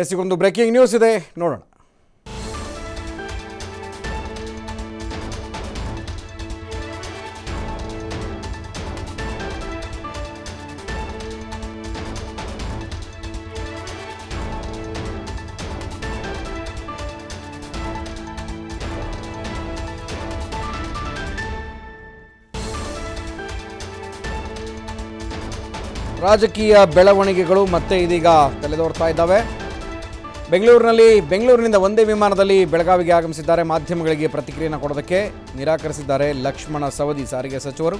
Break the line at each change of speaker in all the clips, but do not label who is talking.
S ಈಗೊಂದು breaking news ಇದೆ. ನೋಡೋಣ. ರಾಜಕೀಯ ಬೆಳವಣಿಗೆಗಳು ಮತ್ತೆ ಇದೀಗ ತಲೆದೋರ್ತಾ ಇದ್ದಾವೆ. ಬೆಂಗಳೂರಿನಲ್ಲಿ, ಬೆಂಗಳೂರಿನಿಂದ ಒಂದೇ ವಿಮಾನದಲ್ಲಿ ಬೆಳಗಾವಿಗೆ ಆಗಮಿಸಿದ್ದಾರೆ. ಮಾಧ್ಯಮಗಳಿಗೆ ಪ್ರತಿಕ್ರಿಯೆಯನ್ನು ಕೊಡೋದಕ್ಕೆ ನಿರಾಕರಿಸಿದ್ದಾರೆ ಲಕ್ಷ್ಮಣ ಸವದಿ, ಸಾರಿಗೆ ಸಚಿವರು.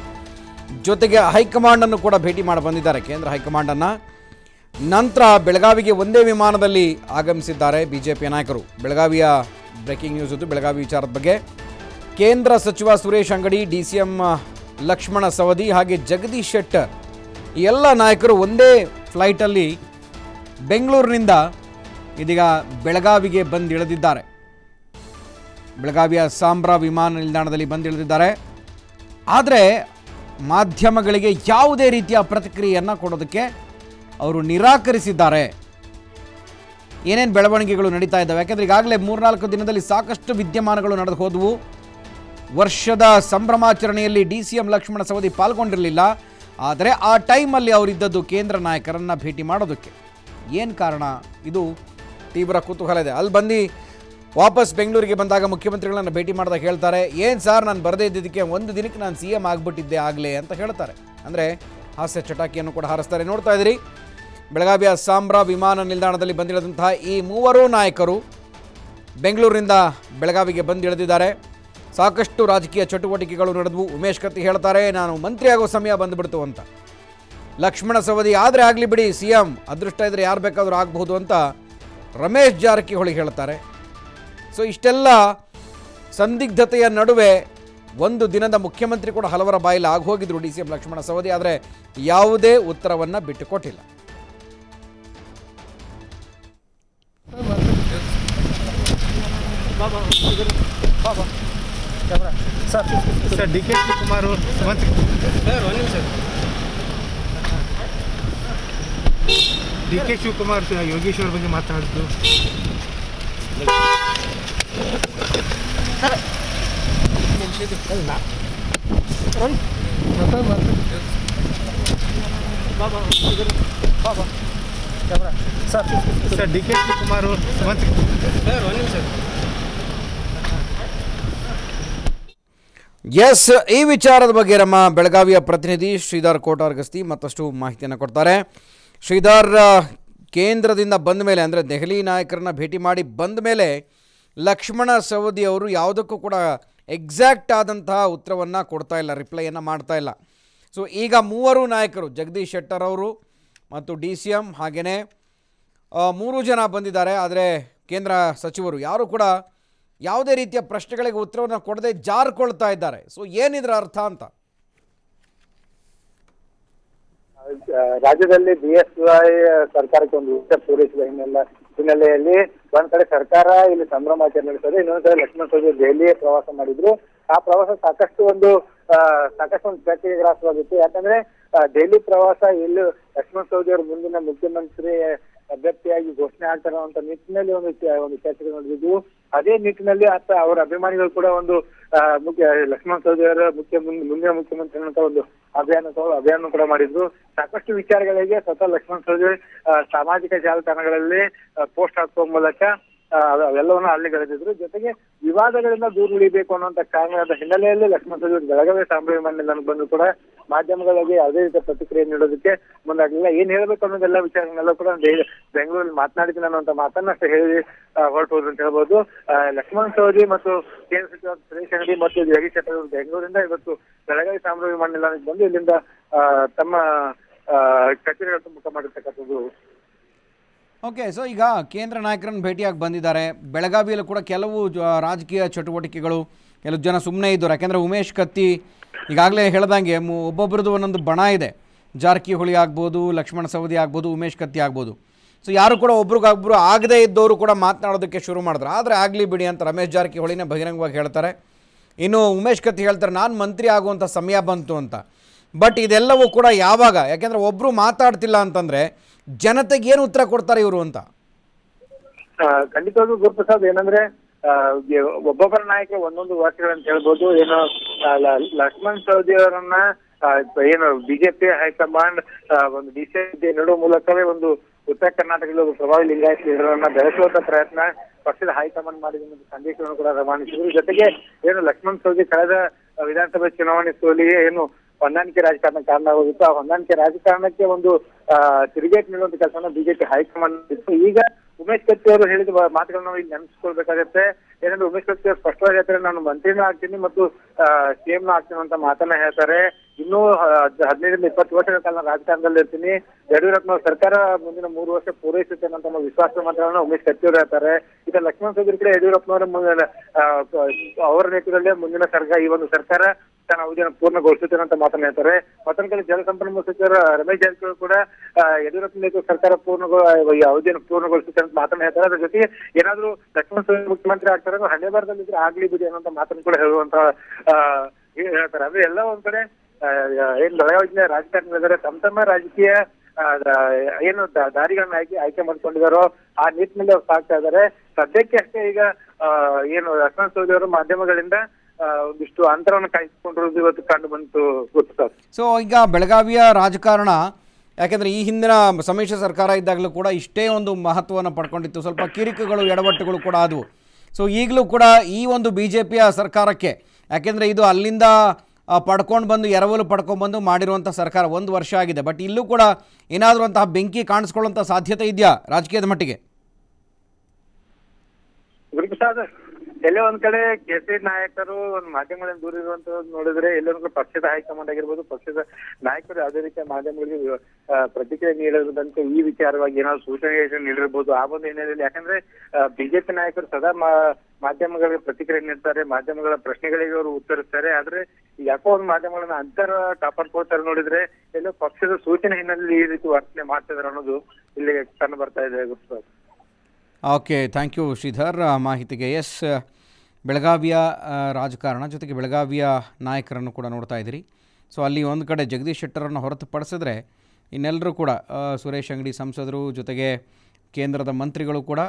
ಜೊತೆಗೆ ಹೈಕಮಾಂಡ್ ಅನ್ನು ಕೂಡ ಭೇಟಿ ಮಾಡಿ ಬಂದಿದ್ದಾರೆ. ಕೇಂದ್ರ ಹೈಕಮಾಂಡ್ ಅನ್ನ ನಂತರ ಬೆಳಗಾವಿಗೆ ಒಂದೇ ವಿಮಾನದಲ್ಲಿ ಆಗಮಿಸಿದ್ದಾರೆ ಬಿಜೆಪಿ ನಾಯಕರು. ಬೆಳಗಾವಿಯ ಬ್ರೇಕಿಂಗ್ ನ್ಯೂಸ್ ಇದು ಬೆಳಗಾವಿ ವಿಚಾರದ ಬಗ್ಗೆ ಕೇಂದ್ರ ಸಚಿವ Suresh Angadi, D C M Lakshman Savadi ಹಾಗೆ ಜಗದೀಶ್ ಶೆಟ್ಟರ್ ಎಲ್ಲ ನಾಯಕರು ಒಂದೇ ಫ್ಲೈಟಲ್ಲಿ ಬೆಂಗಳೂರಿನಿಂದ ಇದೀಗ ಬೆಳಗಾವಿಗೆ ಬಂದಿಳಿದಿದ್ದಾರೆ. ಬೆಳಗಾವಿಯ ಸಾಂಬ್ರಾ ವಿಮಾನ ನಿಲ್ದಾಣದಲ್ಲಿ ಬಂದಿಳಿದಿದ್ದಾರೆ. ಆದರೆ ಮಾಧ್ಯಮಗಳಿಗೆ ಯಾವುದೇ ರೀತಿಯ ಪ್ರತಿಕ್ರಿಯೆಯನ್ನು ಕೊಡೋದಕ್ಕೆ ಅವರು ನಿರಾಕರಿಸಿದ್ದಾರೆ. ಏನೇನು ಬೆಳವಣಿಗೆಗಳು ನಡೀತಾ ಇದ್ದಾವೆ? ಯಾಕೆಂದರೆ ಈಗಾಗಲೇ ಮೂರ್ನಾಲ್ಕು ದಿನದಲ್ಲಿ ಸಾಕಷ್ಟು ವಿದ್ಯಮಾನಗಳು ನಡೆದು ಹೋದವು. ವರ್ಷದ ಸಂಭ್ರಮಾಚರಣೆಯಲ್ಲಿ D C M Lakshman Savadi ಪಾಲ್ಗೊಂಡಿರಲಿಲ್ಲ. ಆದರೆ ಆ ಟೈಮಲ್ಲಿ ಅವರಿದ್ದದ್ದು ಕೇಂದ್ರ ನಾಯಕರನ್ನು ಭೇಟಿ ಮಾಡೋದಕ್ಕೆ. ಏನು ಕಾರಣ? ಇದು ತೀವ್ರ ಕುತೂಹಲ ಇದೆ. ಅಲ್ಲಿ ಬಂದು ವಾಪಸ್ ಬೆಂಗಳೂರಿಗೆ ಬಂದಾಗ ಮುಖ್ಯಮಂತ್ರಿಗಳನ್ನು ಭೇಟಿ ಮಾಡಿದಾಗ ಹೇಳ್ತಾರೆ, ಏನು ಸರ್ ನಾನು ಬರದೇ ಇದ್ದಿದ್ದಕ್ಕೆ ಒಂದು ದಿನಕ್ಕೆ ನಾನು ಸಿ ಎಂ ಆಗಿಬಿಟ್ಟಿದ್ದೆ ಆಗಲೇ ಅಂತ ಹೇಳ್ತಾರೆ. ಅಂದರೆ ಹಾಸ್ಯ ಚಟಾಕಿಯನ್ನು ಕೂಡ ಹಾರಿಸ್ತಾರೆ. ನೋಡ್ತಾ ಇದ್ದೀರಿ, ಬೆಳಗಾವಿಯ ಸಾಂಬ್ರಾ ವಿಮಾನ ನಿಲ್ದಾಣದಲ್ಲಿ ಬಂದಿಳಿದಂತಹ ಈ ಮೂವರು ನಾಯಕರು ಬೆಂಗಳೂರಿನಿಂದ ಬೆಳಗಾವಿಗೆ ಬಂದಿಳಿದಿದ್ದಾರೆ ಸಾಕಷ್ಟು ರಾಜಕೀಯ ಚಟುವಟಿಕೆಗಳು ನಡೆದವು. ಉಮೇಶ್ ಕತ್ತಿ ಹೇಳ್ತಾರೆ, ನಾನು ಮಂತ್ರಿ ಆಗೋ ಸಮಯ ಬಂದುಬಿಡ್ತು ಅಂತ. ಲಕ್ಷ್ಮಣ ಸವದಿ, ಆದರೆ ಆಗಲಿ ಬಿಡಿ, ಸಿ ಎಂ, ಅದೃಷ್ಟ ಇದ್ದರೆ ಯಾರು ಬೇಕಾದರೂ ಆಗಬಹುದು ಅಂತ ರಮೇಶ್ ಜಾರಕಿಹೊಳಿ ಹೇಳ್ತಾರೆ. ಸೊ ಇಷ್ಟೆಲ್ಲ ಸಂದಿಗ್ಧತೆಯ ನಡುವೆ ಒಂದು ದಿನದ ಮುಖ್ಯಮಂತ್ರಿ ಕೂಡ ಹಲವರ ಬಾಯಲ್ಲಿ ಆಗೋಗಿದ್ರು D C M Lakshman Savadi ಆದರೆ ಯಾವುದೇ ಉತ್ತರವನ್ನು ಬಿಟ್ಟುಕೊಟ್ಟಿಲ್ಲ.
Sir sir D K Shivakumar ಮಂತ್ರಿ ಡಿ ಕೆ ಶಿವಕುಮಾರ್ ಯೋಗೇಶ್ವರ್ ಬಗ್ಗೆ ಮಾತಾಡಿದ್ದು sir. Sir D K Shivakumar ಮಂತ್ರಿ
ಎಸ್ ಈ ವಿಚಾರದ ಬಗ್ಗೆ ನಮ್ಮ ಬೆಳಗಾವಿಯ ಪ್ರತಿನಿಧಿ ಶ್ರೀಧರ್ ಕೋಟಾರ್ ಗಸ್ತಿ ಮತ್ತಷ್ಟು ಮಾಹಿತಿಯನ್ನು ಕೊಡ್ತಾರೆ. ಶ್ರೀಧರ್ ಕೇಂದ್ರದಿಂದ ಬಂದ ಮೇಲೆ, ಅಂದರೆ ದೆಹಲಿ ನಾಯಕರನ್ನ ಭೇಟಿ ಮಾಡಿ ಬಂದ ಮೇಲೆ ಲಕ್ಷ್ಮಣ ಸವದಿ ಅವರು ಯಾವುದಕ್ಕೂ ಕೂಡ ಎಕ್ಸಾಕ್ಟ್ ಆದಂತಹ ಉತ್ತರವನ್ನು ಕೊಡ್ತಾ ಇಲ್ಲ, ರಿಪ್ಲೈಯನ್ನು ಮಾಡ್ತಾ ಇಲ್ಲ. ಸೊ ಈಗ ಮೂವರು ನಾಯಕರು, ಜಗದೀಶ್ ಶೆಟ್ಟರ್ ಅವರು ಮತ್ತು ಡಿ ಸಿ ಎಂ ಹಾಗೆಯೇ ಮೂರು ಜನ ಬಂದಿದ್ದಾರೆ, ಆದರೆ ಕೇಂದ್ರ ಸಚಿವರು ಯಾರು ಕೂಡ ಯಾವುದೇ ರೀತಿಯ ಪ್ರಶ್ನೆಗಳಿಗೆ ಉತ್ತರವನ್ನು ಕೊಡದೆ ಜಾರ್ಕೊಳ್ತಾ ಇದ್ದಾರೆ. ಸೊ ಏನಿದ್ರ ಅರ್ಥ ಅಂತ?
ರಾಜ್ಯದಲ್ಲಿ ಬಿಎಸ್ವೈ ಸರ್ಕಾರಕ್ಕೆ ಒಂದು ಉತ್ತರ ಪೂರೈಸಿದ ಹಿನ್ನೆಲೆ ಹಿನ್ನೆಲೆಯಲ್ಲಿ ಒಂದ್ ಕಡೆ ಸರ್ಕಾರ ಇಲ್ಲಿ ಸಂಭ್ರಮಾಚರಣೆ ನಡೆಸಿದೆ, ಇನ್ನೊಂದ್ ಕಡೆ ಲಕ್ಷ್ಮಣ ಸವದಿ ದೆಹಲಿ ಪ್ರವಾಸ ಮಾಡಿದ್ರು. ಆ ಪ್ರವಾಸ ಸಾಕಷ್ಟು ಒಂದು ಸಾಕಷ್ಟು ಒಂದು ಚರ್ಚೆಗೆ ಗ್ರಾಸವಾಗಿತ್ತು ಯಾಕಂದ್ರೆ ದೆಹಲಿ ಪ್ರವಾಸ ಇಲ್ಲಿ ಲಕ್ಷ್ಮಣ ಸವದಿ ಅವರು ಮುಂದಿನ ಮುಖ್ಯಮಂತ್ರಿ ಅಭ್ಯರ್ಥಿಯಾಗಿ ಘೋಷಣೆ ಆಗ್ತಾರ ಅಂತ ನಿಟ್ಟಿನಲ್ಲಿ ಒಂದು ಒಂದು ಚರ್ಚೆಗೆ ನಡೆದಿದ್ವು. ಅದೇ ನಿಟ್ಟಿನಲ್ಲಿ ಆತ ಅವರ ಅಭಿಮಾನಿಗಳು ಕೂಡ ಒಂದು ಮುಖ್ಯ, ಲಕ್ಷ್ಮಣ ಸವದಿ ಅವರ ಮುಖ್ಯ ಮುಂದ್- ಮುಂದಿನ ಮುಖ್ಯಮಂತ್ರಿ ಅಂತ ಒಂದು ಅಭಿಯಾನ ಅಭಿಯಾನ ಕೂಡ ಮಾಡಿದ್ರು. ಸಾಕಷ್ಟು ವಿಚಾರಗಳಿಗೆ ಸ್ವತಃ ಲಕ್ಷ್ಮಣ ಸವದಿ ಸಾಮಾಜಿಕ ಜಾಲತಾಣಗಳಲ್ಲಿ ಪೋಸ್ಟ್ ಹಾಕುವ ಮೂಲಕ ಆ, ಅಲ್ಲಿ ಗೆಳೆದಿದ್ರು ಜೊತೆಗೆ ವಿವಾದಗಳಿಂದ ದೂರ ಉಳಿಬೇಕು ಅನ್ನುವಂತ ಕಾರಣದ ಹಿನ್ನೆಲೆಯಲ್ಲಿ ಲಕ್ಷ್ಮಣ ಸವದಿ ಬೆಳಗಾವಿ ಸಾಂಬ್ರಾವಿ ನಿಲ್ದಾಣಕ್ಕೆ ಬಂದು ಕೂಡ ಮಾಧ್ಯಮಗಳಿಗೆ ಯಾವುದೇ ರೀತಿಯ ಪ್ರತಿಕ್ರಿಯೆ ನೀಡೋದಕ್ಕೆ ಮುಂದಾಗಲಿಲ್ಲ. ಏನ್ ಹೇಳ್ಬೇಕು ಅನ್ನೋದೆಲ್ಲ ವಿಚಾರಗಳನ್ನೆಲ್ಲ ಕೂಡ ಬೆಂಗಳೂರಲ್ಲಿ ಮಾತನಾಡಿದ್ದೀನಿ ಅನ್ನುವಂತ ಮಾತನ್ನ ಹೇಳಿ ಹೊರಟು ಅಂತ ಹೇಳ್ಬೋದು. ಲಕ್ಷ್ಮಣ್ ಸವದಿ ಮತ್ತು ಕೇಂದ್ರ ಸಚಿವ ಸುರೇಶ್ ಅಂಗಡಿ ಮತ್ತು ಜಗದೀಶ್ ಶೆಟ್ಟರ್ ಬೆಂಗಳೂರಿಂದ ಇವತ್ತು ಬೆಳಗಾವಿ ಸಾಂಬ್ರಾವಿ ವಿಮಾನ ನಿಲ್ದಾಣಕ್ಕೆ ಬಂದು ಇಲ್ಲಿಂದ ತಮ್ಮ ಕಚೇರಿಗಳ ಮುಖ ಮಾಡಿರ್ತಕ್ಕಂಥದ್ದು
ಓಕೆ ಸೊ ಈಗ ಕೇಂದ್ರ ನಾಯಕರನ್ನು ಭೇಟಿಯಾಗಿ ಬಂದಿದ್ದಾರೆ. ಬೆಳಗಾವಿಯಲ್ಲೂ ಕೂಡ ಕೆಲವು ರಾಜಕೀಯ ಚಟುವಟಿಕೆಗಳು, ಕೆಲವು ಜನ ಸುಮ್ಮನೆ ಇದ್ದರು. ಯಾಕೆಂದರೆ ಉಮೇಶ್ ಕತ್ತಿ ಈಗಾಗಲೇ ಹೇಳ್ದಂಗೆ ಒಬ್ಬೊಬ್ಬರದ್ದು ಒಂದೊಂದು ಬಣ ಇದೆ. ಜಾರಕಿಹೊಳಿ ಆಗ್ಬೋದು, ಲಕ್ಷ್ಮಣ ಸವದಿ ಆಗ್ಬೋದು, ಉಮೇಶ್ ಕತ್ತಿ ಆಗ್ಬೋದು. ಸೊ ಯಾರು ಕೂಡ ಒಬ್ರಿಗೊಬ್ರು ಆಗದೇ ಇದ್ದವರು ಕೂಡ ಮಾತನಾಡೋದಕ್ಕೆ ಶುರು ಮಾಡಿದ್ರು. ಆದರೆ ಆಗಲಿ ಬಿಡಿ ಅಂತ ರಮೇಶ್ ಜಾರಕಿಹೊಳಿನೇ ಬಹಿರಂಗವಾಗಿ ಹೇಳ್ತಾರೆ. ಇನ್ನು ಉಮೇಶ್ ಕತ್ತಿ ಹೇಳ್ತಾರೆ, ನಾನು ಮಂತ್ರಿ ಆಗುವಂಥ ಸಮಯ ಬಂತು ಅಂತ. ಬಟ್ ಇದೆಲ್ಲವೂ ಕೂಡ ಯಾವಾಗ? ಯಾಕೆಂದ್ರೆ ಒಬ್ರು ಮಾತಾಡ್ತಿಲ್ಲ ಅಂತಂದ್ರೆ ಜನತೆಗೆ ಏನು ಉತ್ತರ ಕೊಡ್ತಾರೆ ಇವರು ಅಂತ?
ಖಂಡಿತವಾಗ್ಲೂ ಗುರುಪ್ರಸಾದ್, ಏನಂದ್ರೆ ಒಬ್ಬೊಬ್ಬರ ನಾಯಕ ಒಂದೊಂದು ವರ್ಷಗಳಂತ ಹೇಳ್ಬೋದು. ಏನು ಲಕ್ಷ್ಮಣ್ ಸವದಿ ಅವರನ್ನ ಏನು, ಬಿಜೆಪಿ ಹೈಕಮಾಂಡ್ ಒಂದು ಜಿ ನೀಡುವ ಮೂಲಕವೇ ಒಂದು ಉತ್ತರ ಕರ್ನಾಟಕದಲ್ಲಿ ಒಂದು ಪ್ರಭಾವಿ ಲಿಂಗಾಯತ್ ಲೀಡರನ್ನ ಬೆಳೆಸುವಂತ ಪ್ರಯತ್ನ ಪಕ್ಷದ ಹೈಕಮಾಂಡ್ ಮಾಡಿದ ಒಂದು ಸಂದೇಶವನ್ನು ಕೂಡ ರವಾನಿಸಿದ್ರು. ಜೊತೆಗೆ, ಏನು, ಲಕ್ಷ್ಮಣ್ ಸವದಿ ಕಳೆದ ವಿಧಾನಸಭೆ ಚುನಾವಣೆ ಸೋಲಿಗೆ ಏನು ಹೊಂದಾಣಿಕೆ ರಾಜಕಾರಣ ಕಾರಣ ಆಗೋಗಿತ್ತು. ಆ ಹೊಂದಾಣಿಕೆ ರಾಜಕಾರಣಕ್ಕೆ ಒಂದು ತಿರುಗೇಟ್ ನೀಡುವಂತ ಕೆಲಸನ ಬಿಜೆಪಿ ಹೈಕಮಾಂಡ್ ಇತ್ತು ಈಗ ಉಮೇಶ್ ಕತ್ತಿ ಅವರು ಹೇಳಿದ ಮಾತುಗಳನ್ನ ನಾವು ಇಲ್ಲಿ ನೆನಪಿಸ್ಕೊಳ್ಬೇಕಾಗತ್ತೆ. ಏನಂದ್ರೆ ಉಮೇಶ್ ಕತ್ತಿ ಅವರು ಸ್ಪಷ್ಟವಾಗಿ ಹೇಳ್ತಾರೆ, ನಾನು ಮಂತ್ರಿನೂ ಆಗ್ತೀನಿ ಮತ್ತು ಸಿಎಂ ಆಗ್ತೀನಿ ಅಂತ ಮಾತನ್ನ ಹೇಳ್ತಾರೆ. ಇನ್ನೂ ಹದಿನೈದರಿಂದ ಇಪ್ಪತ್ತು ವರ್ಷಗಳ ಕಾಲ ರಾಜಕಾರಣದಲ್ಲಿ ಇರ್ತೀನಿ. ಯಡಿಯೂರಪ್ಪನ ಸರ್ಕಾರ ಮುಂದಿನ ಮೂರು ವರ್ಷ ಪೂರೈಸುತ್ತೇನೆ ಅಂತ ವಿಶ್ವಾಸ ಮಾತ್ರಗಳನ್ನ ಉಮೇಶ್ ಕತ್ತಿ ಅವರು ಹೇಳ್ತಾರೆ. ಈಗ ಲಕ್ಷ್ಮಣ ಸವದಿ ಕಡೆ ಯಡಿಯೂರಪ್ಪನವರ ಮುಂದಿನ ಅವರ ನೇತೃತ್ವದಲ್ಲೇ ಮುಂದಿನ ಸರ್ಕಾರ ಈ ಒಂದು ಸರ್ಕಾರ. ತನ್ನ ಅವಧಿಯನ್ನು ಪೂರ್ಣಗೊಳಿಸುತ್ತೇನೆ ಅಂತ ಮಾತನ್ನ ಹೇಳ್ತಾರೆ. ಮತ್ತೊಂದು ಜಲಸಂಪನ್ಮೂಲ ಸಚಿವರ ರಮೇಶ್ ಜಾರಕಿಹೊಳಿ ಕೂಡ ಯಡಿಯೂರಪ್ಪ ನೇತೃತ್ವ ಸರ್ಕಾರ ಈ ಅವಧಿಯನ್ನು ಪೂರ್ಣಗೊಳಿಸುತ್ತೇನೆ ಅಂತ ಮಾತನ್ನ ಹೇಳ್ತಾರೆ. ಅದ್ರ ಜೊತೆಗೆ ಏನಾದ್ರೂ ದಕ್ಷಿಣ ಮುಖ್ಯಮಂತ್ರಿ ಆಗ್ತಾರೆ ಹಣೆ ಬಾರದಲ್ಲಿದ್ರೆ ಆಗ್ಲಿ ಬಿಡಿ ಅನ್ನೋಂತ ಮಾತನ್ನು ಕೂಡ ಹೇಳುವಂತ ಹೇಳ್ತಾರೆ. ಅಂದ್ರೆ ಎಲ್ಲ ಒಂದ್ ಕಡೆ ಏನ್ ಬೆಳಗಾವಿ ಜಿಲ್ಲೆ ರಾಜಕಾರಣಿಗಳಿದ್ದಾರೆ ತಮ್ಮ ತಮ್ಮ ರಾಜಕೀಯ ಏನು ದಾರಿಗಳನ್ನ ಆಯ್ಕೆ ಆಯ್ಕೆ ಮಾಡ್ಕೊಂಡಿದಾರೋ ಆ ನಿಟ್ಟಿನಲ್ಲಿ ಅವ್ರು ಸಾಕ್ತಾ ಇದ್ದಾರೆ ಸದ್ಯಕ್ಕೆ ಅಷ್ಟೇ ಈಗ ಏನು ಲಕ್ಷ್ಮಣ ಸೌದಿ ಅವರು ಮಾಧ್ಯಮಗಳಿಂದ ಒಂದಿಷ್ಟು ಅಂತರವನ್ನು ಕಾಯ್ದುಕೊಂಡಿರೋದು ಇವತ್ತು ಕಂಡು ಬಂತು ಗೊತ್ತು ಸರ್.
ಸೊ ಈಗ ಬೆಳಗಾವಿಯ ರಾಜಕಾರಣ ಯಾಕೆಂದ್ರೆ ಈ ಹಿಂದಿನ ಸಮ್ಮಿಶ್ರ ಸರ್ಕಾರ ಇದ್ದಾಗಲೂ ಕೂಡ ಇಷ್ಟೇ ಒಂದು ಮಹತ್ವವನ್ನು ಪಡ್ಕೊಂಡಿತ್ತು. ಸ್ವಲ್ಪ ಕಿರಿಕುಗಳು ಎಡವಟ್ಟುಗಳು ಕೂಡ ಆದವು. ಸೊ ಈಗಲೂ ಕೂಡ ಈ ಒಂದು ಬಿ ಜೆ ಪಿಯ ಸರ್ಕಾರಕ್ಕೆ ಯಾಕೆಂದ್ರೆ ಇದು ಅಲ್ಲಿಂದ ಪಡ್ಕೊಂಡು ಬಂದು ಎರವಲು ಪಡ್ಕೊಂಡ್ಬಂದು ಮಾಡಿರುವಂಥ ಸರ್ಕಾರ ಒಂದು ವರ್ಷ ಆಗಿದೆ. ಬಟ್ ಇಲ್ಲೂ ಕೂಡ ಏನಾದರೂ ಅಂತಹ ಬೆಂಕಿ ಕಾಣಿಸ್ಕೊಳ್ಳುವಂಥ ಸಾಧ್ಯತೆ ಇದೆಯಾ ರಾಜಕೀಯದ ಮಟ್ಟಿಗೆ?
ಎಲ್ಲೇ ಒಂದ್ ಕಡೆ ಕೆಸಿ ನಾಯಕರು ಒಂದ್ ಮಾಧ್ಯಮಗಳಿಂದ ದೂರ ಇರುವಂತದ್ದು ನೋಡಿದ್ರೆ ಎಲ್ಲೊಂದ್ ಕಡೆ ಪಕ್ಷದ ಹೈಕಮಾಂಡ್ ಆಗಿರ್ಬೋದು, ಪಕ್ಷದ ನಾಯಕರು ಯಾವುದೇ ರೀತಿಯ ಮಾಧ್ಯಮಗಳಿಗೆ ಪ್ರತಿಕ್ರಿಯೆ ನೀಡಿರುವುದಂತೆ ಈ ವಿಚಾರವಾಗಿ ಏನಾದ್ರು ಸೂಚನೆ ನೀಡಿರ್ಬೋದು. ಆ ಒಂದು ಹಿನ್ನೆಲೆಯಲ್ಲಿ ಯಾಕಂದ್ರೆ ಬಿಜೆಪಿ ನಾಯಕರು ಸದಾ ಮಾಧ್ಯಮಗಳಿಗೆ ಪ್ರತಿಕ್ರಿಯೆ ನೀಡ್ತಾರೆ, ಮಾಧ್ಯಮಗಳ ಪ್ರಶ್ನೆಗಳಿಗೆ ಅವರು ಉತ್ತರಿಸ್ತಾರೆ. ಆದ್ರೆ ಯಾಕೋ ಒಂದು ಮಾಧ್ಯಮಗಳನ್ನ ಅಂತರ ಕಾಪಾಡ್ಕೊಳ್ತಾರೆ ನೋಡಿದ್ರೆ, ಎಲ್ಲೋ ಪಕ್ಷದ ಸೂಚನೆ ಹಿನ್ನೆಲೆಯಲ್ಲಿ ಈ ರೀತಿ ವರ್ತನೆ ಮಾಡ್ತಿದಾರೆ ಅನ್ನೋದು ಇಲ್ಲಿ ಕಂಡು ಬರ್ತಾ ಇದೆ Guruprasad
okay thank you Sridhar. ಮಾಹಿತಿಗೆ ಎಸ್ ಬೆಳಗಾವಿಯ ರಾಜಕಾರಣ ಜೊತೆಗೆ ಬೆಳಗಾವಿಯ ನಾಯಕರನ್ನು ಕೂಡ ನೋಡ್ತಾ ಇದ್ದೀರಿ. ಸೊ ಅಲ್ಲಿ ಒಂದು ಕಡೆ ಜಗದೀಶ್ ಶೆಟ್ಟರನ್ನು ಹೊರತುಪಡಿಸಿದ್ರೆ ಇನ್ನೆಲ್ಲರೂ ಕೂಡ ಸುರೇಶ್ ಅಂಗಡಿ ಸಂಸದರು ಜೊತೆಗೆ ಕೇಂದ್ರದ ಮಂತ್ರಿಗಳು ಕೂಡ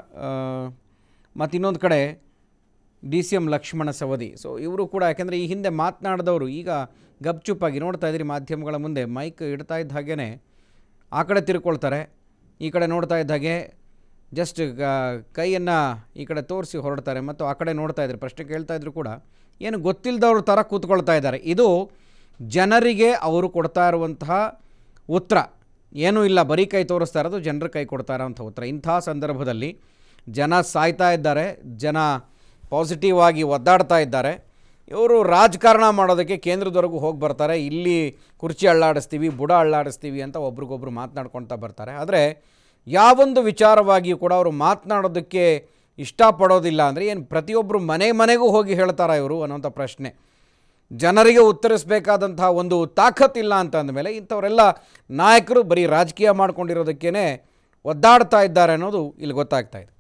ಮತ್ತು ಇನ್ನೊಂದು ಕಡೆ D C M Lakshman Savadi. So ಇವರು ಕೂಡ ಯಾಕೆಂದರೆ ಈ ಹಿಂದೆ ಮಾತನಾಡಿದವರು ಈಗ ಗಪ್ಚುಪ್ಪಾಗಿ ನೋಡ್ತಾ ಇದ್ದೀರಿ ಮಾಧ್ಯಮಗಳ ಮುಂದೆ, ಮೈಕ್ ಇಡ್ತಾ ಇದ್ದ ಹಾಗೇ ಆ ಕಡೆ ತಿರ್ಕೊಳ್ತಾರೆ, ಈ ಕಡೆ ನೋಡ್ತಾ ಇದ್ದ ಹಾಗೆ ಜಸ್ಟ್ ಕೈಯನ್ನು ಈ ಕಡೆ ತೋರಿಸಿ ಹೊರಡ್ತಾರೆ ಮತ್ತು ಆ ಕಡೆ ನೋಡ್ತಾ ಇದ್ದಾರೆ. ಪ್ರಶ್ನೆ ಕೇಳ್ತಾ ಇದ್ರು ಕೂಡ, ಏನು ಗೊತ್ತಿಲ್ಲದವ್ರ ಥರ ಕೂತ್ಕೊಳ್ತಾ ಇದ್ದಾರೆ. ಇದು ಜನರಿಗೆ ಅವರು ಕೊಡ್ತಾ ಇರುವಂತಹ ಉತ್ತರ. ಏನೂ ಇಲ್ಲ, ಬರೀ ಕೈ ತೋರಿಸ್ತಾ ಇರೋದು ಜನರ ಕೈ ಕೊಡ್ತಾ ಇರೋವಂಥ ಉತ್ತರ. ಇಂಥ ಸಂದರ್ಭದಲ್ಲಿ ಜನ ಸಾಯ್ತಾ ಇದ್ದಾರೆ, ಜನ ಪಾಸಿಟಿವ್ ಆಗಿ ಒದ್ದಾಡ್ತಾ ಇದ್ದಾರೆ. ಇವರು ರಾಜಕಾರಣ ಮಾಡೋದಕ್ಕೆ ಕೇಂದ್ರದವರೆಗೂ ಹೋಗಿ ಬರ್ತಾರೆ. ಇಲ್ಲಿ ಕುರ್ಚಿ ಅಳ್ಳಾಡಿಸ್ತೀವಿ, ಬುಡ ಅಳ್ಳಾಡಿಸ್ತೀವಿ ಅಂತ ಒಬ್ರಿಗೊಬ್ರು ಮಾತನಾಡ್ಕೊತಾ ಬರ್ತಾರೆ. ಆದರೆ ಯಾವೊಂದು ವಿಚಾರವಾಗಿಯೂ ಕೂಡ ಅವರು ಮಾತನಾಡೋದಕ್ಕೆ ಇಷ್ಟಪಡೋದಿಲ್ಲ ಅಂದರೆ ಏನು ಪ್ರತಿಯೊಬ್ಬರು ಮನೆ ಮನೆಗೂ ಹೋಗಿ ಹೇಳ್ತಾರಾ ಇವರು ಅನ್ನೋಂಥ ಪ್ರಶ್ನೆ. ಜನರಿಗೆ ಉತ್ತರಿಸಬೇಕಾದಂತಹ ಒಂದು ತಾಕತ್ತಿಲ್ಲ ಅಂತ ಅಂದಮೇಲೆ ಇಂಥವರೆಲ್ಲ ನಾಯಕರು ಬರೀ ರಾಜಕೀಯ ಮಾಡ್ಕೊಂಡಿರೋದಕ್ಕೇ ಒದ್ದಾಡ್ತಾ ಇದ್ದಾರೆ ಅನ್ನೋದು ಇಲ್ಲಿ ಗೊತ್ತಾಗ್ತಾ ಇದೆ.